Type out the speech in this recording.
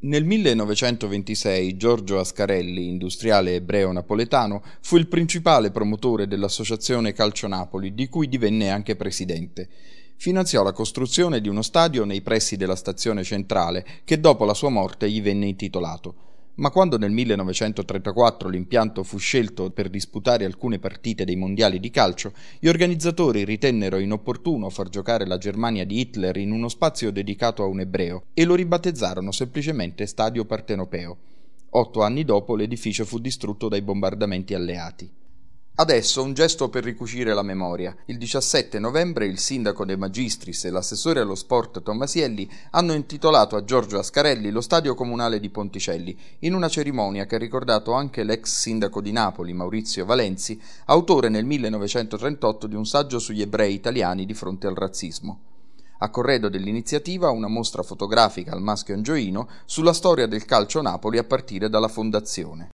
Nel 1926 Giorgio Ascarelli, industriale ebreo napoletano, fu il principale promotore dell'Associazione Calcio Napoli, di cui divenne anche presidente. Finanziò la costruzione di uno stadio nei pressi della stazione centrale, che dopo la sua morte gli venne intitolato ma quando nel 1934 l'impianto fu scelto per disputare alcune partite dei mondiali di calcio, gli organizzatori ritennero inopportuno far giocare la Germania di Hitler in uno spazio dedicato a un ebreo e lo ribattezzarono semplicemente Stadio Partenopeo. Otto anni dopo l'edificio fu distrutto dai bombardamenti alleati. Adesso un gesto per ricucire la memoria. Il 17 novembre il sindaco De Magistris e l'assessore allo sport Tommasielli hanno intitolato a Giorgio Ascarelli lo stadio comunale di Ponticelli, in una cerimonia che ha ricordato anche l'ex sindaco di Napoli, Maurizio Valenzi, autore nel 1938 di un saggio sugli ebrei italiani di fronte al razzismo. A corredo dell'iniziativa una mostra fotografica al Maschio Angioino sulla storia del calcio Napoli a partire dalla fondazione.